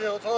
Fields.